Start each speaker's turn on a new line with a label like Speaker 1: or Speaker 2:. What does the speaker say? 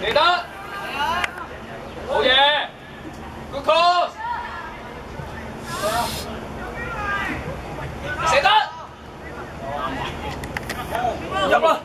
Speaker 1: 你得，好嘢，good call，射得，入啦。